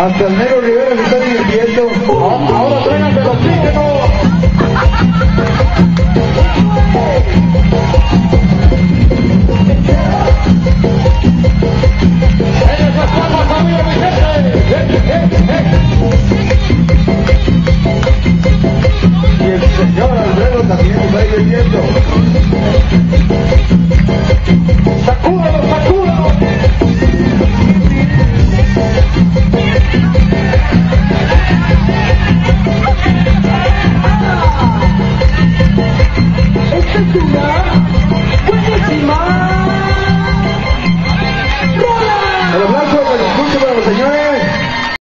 Hasta el negro Rivera se está divirtiendo. Ahora traigan el oxígeno. Y el señor Alfredo también está divirtiendo.